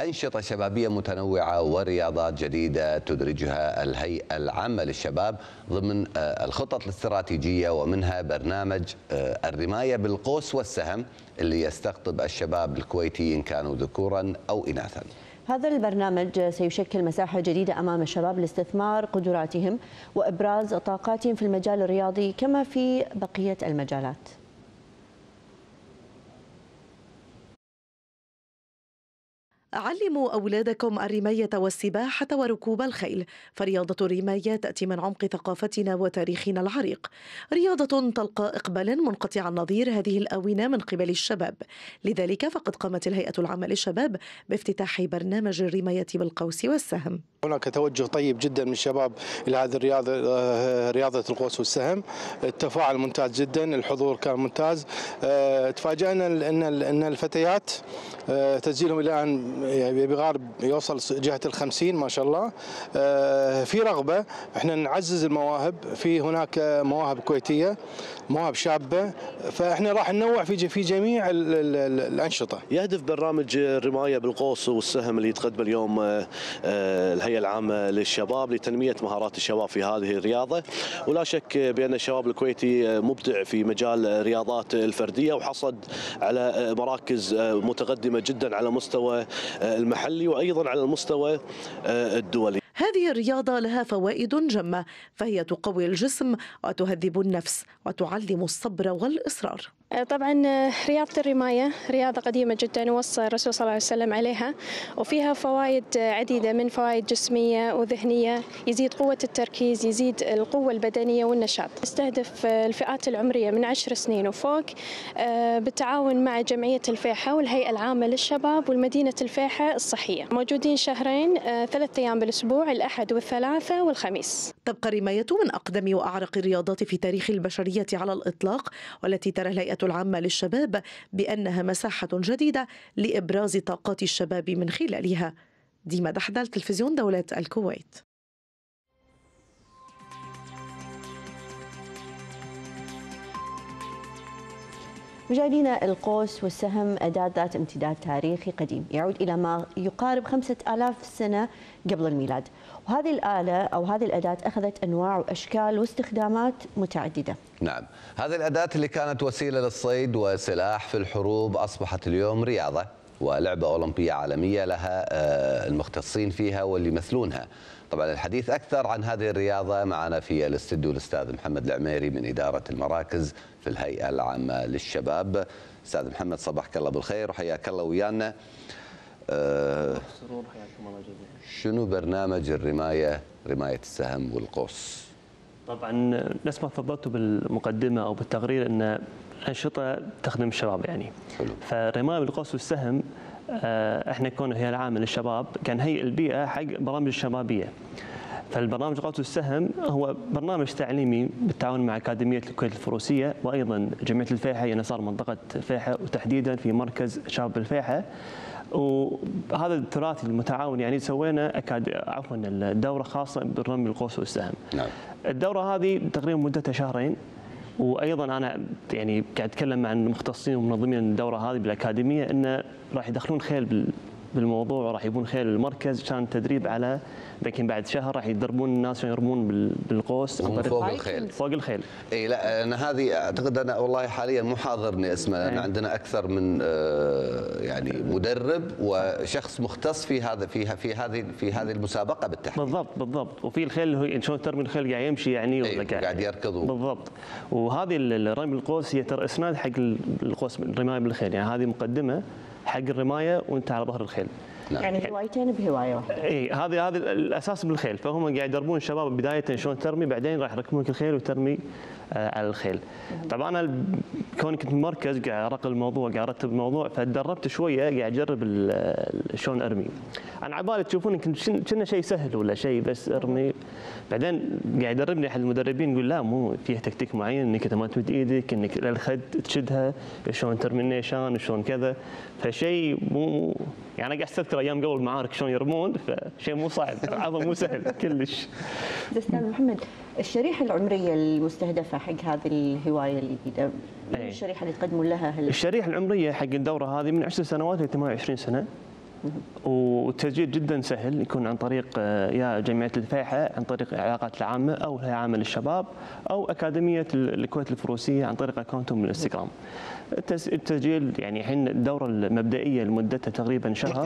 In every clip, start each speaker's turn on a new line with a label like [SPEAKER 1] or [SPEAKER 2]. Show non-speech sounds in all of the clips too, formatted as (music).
[SPEAKER 1] أنشطة شبابية متنوعة ورياضات جديدة تدرجها الهيئة العامة للشباب ضمن الخطط الاستراتيجية ومنها برنامج الرماية بالقوس والسهم اللي يستقطب الشباب الكويتي إن كانوا ذكورا أو إناثا.
[SPEAKER 2] هذا البرنامج سيشكل مساحة جديدة أمام الشباب لاستثمار قدراتهم وإبراز طاقاتهم في المجال الرياضي كما في بقية المجالات.
[SPEAKER 3] علموا أولادكم الرماية والسباحة وركوب الخيل. فرياضة الرماية تأتي من عمق ثقافتنا وتاريخنا العريق. رياضة تلقى إقبالا منقطع النظير هذه الآونة من قبل الشباب. لذلك فقد قامت الهيئة العامة للشباب بافتتاح برنامج الرماية بالقوس والسهم.
[SPEAKER 4] هناك توجه طيب جدا من الشباب إلى هذه الرياضة رياضة القوس والسهم. التفاعل ممتاز جدا الحضور كان ممتاز. تفاجئنا إن إن الفتيات تسجيلهم إلى أن بيغارب يوصل جهة ال50 ما شاء الله. في رغبة. إحنا نعزز المواهب. في هناك مواهب كويتية مواهب شابة. فإحنا راح ننوع في في جميع الأنشطة.
[SPEAKER 5] يهدف برنامج الرمايه بالقوس والسهم اللي يتقدم اليوم الهيئة العامة للشباب لتنمية مهارات الشباب في هذه الرياضة. ولا شك بأن الشباب الكويتي مبدع في مجال الرياضات الفردية وحصد على مراكز متقدمة جدا على مستوى المحلي وأيضا على المستوى الدولي.
[SPEAKER 3] هذه الرياضة لها فوائد جمة فهي تقوي الجسم وتهذب النفس وتعلم الصبر والإصرار.
[SPEAKER 6] طبعا رياضة الرماية رياضة قديمة جدا وصى الرسول صلى الله عليه وسلم عليها وفيها فوائد عديدة من فوائد جسمية وذهنية يزيد قوة التركيز يزيد القوة البدنية والنشاط. تستهدف الفئات العمرية من عشر سنين وفوق بالتعاون مع جمعية الفيحة والهيئة العامة للشباب والمدينة الفيحة الصحية. موجودين شهرين ثلاثة أيام بالأسبوع الأحد والثلاثة والخميس.
[SPEAKER 3] تبقى الرماية من أقدم وأعرق الرياضات في تاريخ البشرية على الإطلاق والتي ترى الهيئة العامة للشباب بأنها مساحة جديدة لإبراز طاقات الشباب من خلالها. ديما دحدال تلفزيون دولة الكويت.
[SPEAKER 2] مشاهدينا القوس والسهم أداة ذات امتداد تاريخي قديم. يعود إلى ما يقارب خمسة آلاف سنة قبل الميلاد. وهذه الآلة أو هذه الأداة أخذت أنواع وأشكال واستخدامات متعددة.
[SPEAKER 1] نعم. هذه الأداة اللي كانت وسيلة للصيد وسلاح في الحروب أصبحت اليوم رياضة. ولعبة أولمبية عالمية لها المختصين فيها واللي يمثلونها. طبعا الحديث أكثر عن هذه الرياضة معنا في الاستديو الأستاذ محمد العميري من إدارة المراكز في الهيئة العامة للشباب. أستاذ محمد صباحك الله بالخير وحياك الله ويانا. أه شنو برنامج الرماية رماية السهم والقوس؟
[SPEAKER 7] طبعا نفس ما تفضلتوا بالمقدمة أو بالتقرير أن أنشطة تخدم الشباب يعني.
[SPEAKER 1] حلو.
[SPEAKER 7] فرماية بالقوس والسهم إحنا كون هي العامة للشباب كان هيئ البيئة حق برامج الشبابية. فالبرنامج القوس والسهم هو برنامج تعليمي بالتعاون مع أكاديمية الكويت الفروسية وأيضا جمعية الفيحة هي نصار منطقة فيحة وتحديدا في مركز شباب الفيحة. وهذا الثلاثي المتعاون يعني سوينا أكاد... عفوا الدورة خاصة بالرمي القوس والسهم.
[SPEAKER 1] نعم.
[SPEAKER 7] الدورة هذه تقريبا مدتها شهرين. وأيضا أنا يعني قاعد أتكلم مع المختصين ومنظمين الدورة هذه بالأكاديمية إنه راح يدخلون خيل بالموضوع وراح يبون خيل المركز كان تدريب على لكن بعد شهر راح يدربون الناس يرمون بالقوس.
[SPEAKER 1] فوق الخيل.
[SPEAKER 7] فوق الخيل.
[SPEAKER 1] إي لا أنا هذه أعتقد أنا والله حاليا مو حاضرني اسمه لأن عندنا أكثر من يعني مدرب وشخص مختص في هذا في في هذه في هذه المسابقة بالتحديد.
[SPEAKER 7] بالضبط بالضبط. وفي الخيل هو شلون ترمي الخيل قاعد يمشي يعني
[SPEAKER 1] ولا قاعد, قاعد يركض.
[SPEAKER 7] بالضبط. وهذه الرمي بالقوس هي ترى إسناد حق القوس الرمايه بالخيل. يعني هذه مقدمة حق الرماية وانت على ظهر الخيل.
[SPEAKER 2] نعم. يعني هوايتين بهواية واحدة.
[SPEAKER 7] إي هذه هذه الأساس بالخيل فهم قاعد يدربون الشباب بداية شلون ترمي بعدين راح يركبونك الخيل وترمي آه على الخيل. طبعا أنا كوني كنت مركز قاعد ارقل الموضوع قاعد أرتب الموضوع فتدربت شوية قاعد أجرب شلون أرمي. أنا على بالي تشوفون كنا شيء سهل ولا شيء بس أرمي. بعدين قاعد يدربني أحد المدربين يقول لا مو فيها تكتيك معين إنك أنت ما تمد إيدك إنك للخد تشدها شلون ترمي النيشان شلون كذا. فشيء مو يعني أنا قاعد أستذكر أيام قبل المعارك شلون يرمون فشيء مو صعب عظم مو سهل كلش.
[SPEAKER 2] أستاذ محمد الشريحة العمرية المستهدفة حق هذه الهواية الجديدة من الشريحة اللي تقدمون لها هل...
[SPEAKER 7] الشريحة العمرية حق الدورة هذه من 10 سنوات ل 28 سنة. والتسجيل جدا سهل يكون عن طريق آه، يا جمعيه الفيحة عن طريق العلاقات العامة أو الهيئه العامه للشباب أو أكاديمية ال- الكويت الفروسية عن طريق أكونتهم بالانستغرام. التس- التسجيل يعني الحين الدورة المبدئية لمدتها تقريبا شهر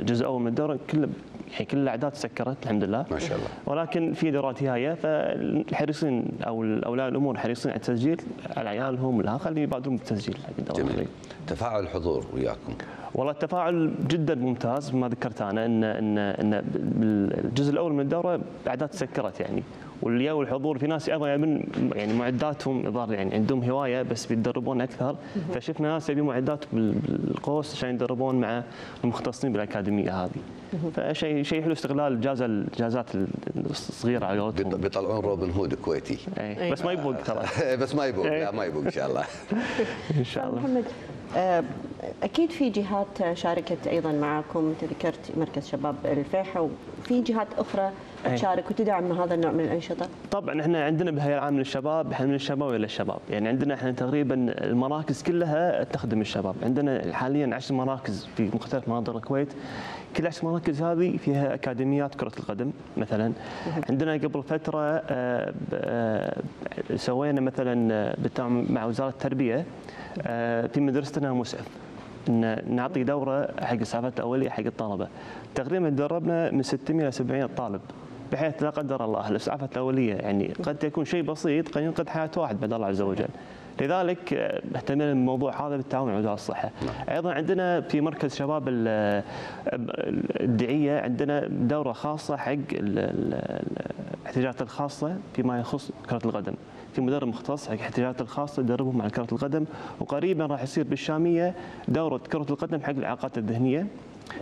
[SPEAKER 7] الجزء الأول من الدورة كل يعني كل الأعداد سكرت الحمد لله.
[SPEAKER 1] ما شاء الله
[SPEAKER 7] ولكن في دورات جاية فالحريصين أو اولياء الأمور حريصين على التسجيل على عيالهم لا خلي يبادرون بالتسجيل
[SPEAKER 1] جميل. تفاعل الحضور وياكم
[SPEAKER 7] والله التفاعل جدا ممتاز ما ذكرت أنا ان ان إن بالجزء الأول من الدورة الاعداد تسكرت يعني واللي جاوا الحضور في ناس أيضا يبون يعني معداتهم الظاهر يعني عندهم هواية بس بيتدربون أكثر. فشفنا ناس يبي معدات بال- بالقوس عشان يتدربون مع المختصين بالأكاديمية هذه. فشيء شيء حلو استغلال الجائزه الجائزات الصغيرة على قولتهم.
[SPEAKER 1] بيطلعون روبن هود كويتي.
[SPEAKER 7] إيه، بس ما يبوق ترى. (laughs)
[SPEAKER 1] بس ما يبوق لا ما يبوق إن شاء الله. (laughs)
[SPEAKER 7] إن شاء الله.
[SPEAKER 2] محمد آه، أكيد في جهات شاركت أيضا معكم انت ذكرت مركز شباب الفيحة وفي جهات أخرى
[SPEAKER 7] أي.
[SPEAKER 2] تشارك وتدعم هذا النوع من الأنشطة؟
[SPEAKER 7] طبعا إحنا عندنا بالهيئه العامه للشباب إحنا من الشباب إلى الشباب، يعني عندنا إحنا تقريبا المراكز كلها تخدم الشباب، عندنا حاليا عشر مراكز في مختلف مناطق الكويت، كل عشر مراكز هذه فيها أكاديميات كرة القدم مثلا، عندنا قبل فترة آه، آه، سوينا مثلا آه، بالتعاون مع وزارة التربية في مدرستنا مسعف. إن نعطي دورة حق الاسعافات الأولية حق الطلبة. تقريبا دربنا من 600 إلى 700 طالب. بحيث لا قدر الله الاسعافات الأولية يعني قد يكون شيء بسيط قد ينقذ حياة واحد بعد الله عز وجل لذلك آه، اهتمينا بالموضوع هذا بالتعاون مع وزارة الصحة. أيضا عندنا في مركز شباب ال- الدعية عندنا دورة خاصة حق ال- ال- الاحتياجات الخاصة فيما يخص كرة القدم. في مدرب مختص حق الاحتياجات الخاصة يدربهم على كرة القدم وقريبا راح يصير بالشامية دورة كرة القدم حق الاعاقات الذهنية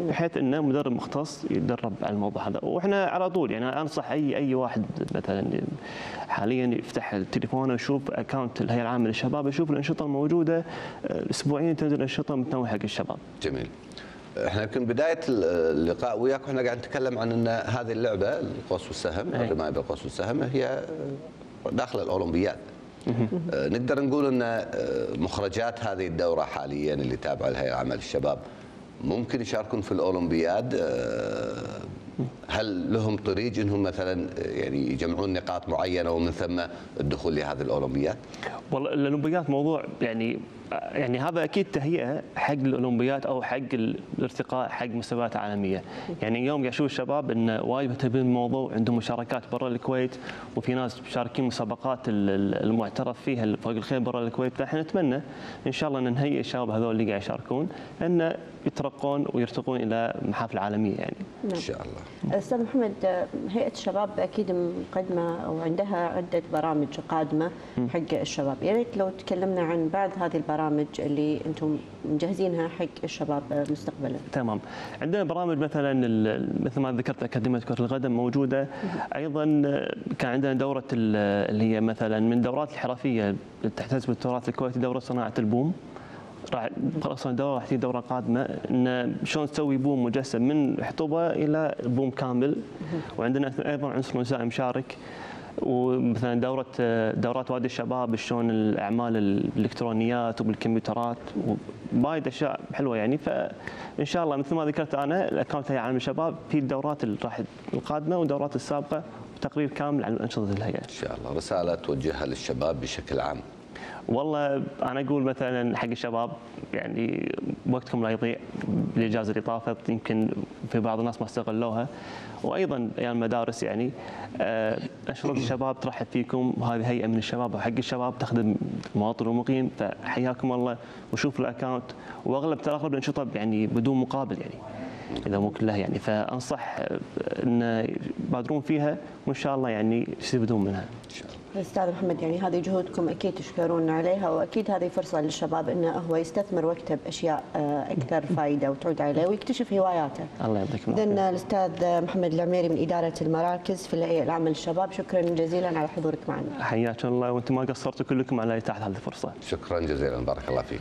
[SPEAKER 7] بحيث إنه مدرب مختص يتدرب على الموضوع هذا وإحنا على طول يعني أنصح أي أي واحد مثلا حاليا يفتح التليفون ويشوف اكونت الهيئة العامة للشباب يشوف الأنشطة الموجودة اسبوعيا تنزل أنشطة متنوعة حق الشباب.
[SPEAKER 1] جميل إحنا يمكن بداية اللقاء وياك وإحنا قاعد نتكلم عن إن هذه اللعبة القوس والسهم
[SPEAKER 7] أي.
[SPEAKER 1] الرماية بالقوس والسهم هي داخل الأولمبياد آه، نقدر نقول إن آه، مخرجات هذه الدورة حاليا اللي تابعة الهيئه العامه للشباب ممكن يشاركون في الأولمبياد آه، هل لهم طريق إنهم مثلا يعني يجمعون نقاط معينة ومن ثم الدخول لهذه الأولمبياد؟
[SPEAKER 7] والله الاولمبيات موضوع يعني يعني هذا أكيد تهيئة حق الأولمبيات أو حق الارتقاء حق مستويات عالمية، يعني اليوم قاعد أشوف الشباب إن وايد مهتمين بالموضوع عندهم مشاركات برا الكويت وفي ناس مشاركين مسابقات ال- ال- المعترف فيها فوق الخيل برا الكويت، فإحنا نتمنى إن شاء الله إن نهيئ الشباب هذول اللي قاعد يشاركون إن يترقون ويرتقون إلى محافل عالمية يعني.
[SPEAKER 1] إن شاء الله.
[SPEAKER 2] أستاذ محمد هيئة الشباب أكيد مقدمة أو عندها عدة برامج قادمة حق الشباب. يا ريت لو تكلمنا عن بعض هذه البرامج. اللي أنتم مجهزينها حق الشباب مستقبلا.
[SPEAKER 7] تمام. عندنا برامج مثلا مثل ما ذكرت أكاديمية كرة القدم موجودة. أيضا كان عندنا دورة ال- اللي هي مثلا من الدورات الحرفية اللي تحتسب التراث الكويتي دورة صناعة البوم. راح خلاص دوره راح تجي دورة قادمة. إن شلون تسوي بوم مجسم من حطبه إلى بوم كامل. وعندنا أيضا عنصر نسائي مشارك ومثلا دورة دورات وادي الشباب شلون الأعمال الإلكترونيات وبالكمبيوترات وايد أشياء حلوة يعني فإن شاء الله مثل ما ذكرت أنا الأكونت هيئه عالم الشباب في الدورات اللي راح القادمة والدورات السابقة وتقرير كامل عن انشطه الهيئه.
[SPEAKER 1] إن شاء الله رسالة توجهها للشباب بشكل عام
[SPEAKER 7] والله أنا أقول مثلا حق الشباب يعني وقتكم لا يضيع بالاجازه اللي طافت يمكن في بعض الناس ما استغلوها. وأيضا أيام المدارس يعني آه، اشرطه الشباب ترحب فيكم وهذه هيئة من الشباب وحق الشباب تخدم المواطن والمقيم فحياكم الله وشوفوا الاكونت وأغلب ترى أغلب الأنشطة يعني بدون مقابل يعني. إذا مو كلها يعني فأنصح إن يبادرون فيها وإن شاء الله يعني يستفيدون منها.
[SPEAKER 1] إن شاء الله
[SPEAKER 2] أستاذ محمد يعني هذه جهودكم أكيد تشكرون عليها وأكيد هذه فرصة للشباب إنه هو يستثمر وقته باشياء آه، أكثر (laughs) فائده وتعود عليه ويكتشف هواياته.
[SPEAKER 7] الله يعطيكم
[SPEAKER 2] اذا
[SPEAKER 7] العافية.
[SPEAKER 2] الأستاذ محمد العميري من إدارة المراكز في الهيئة العامة للشباب شكرا جزيلا على حضورك معنا.
[SPEAKER 7] حياكم الله وأنتم ما قصرتوا كلكم على إتاحة هذه الفرصة.
[SPEAKER 1] شكرا جزيلا بارك الله فيك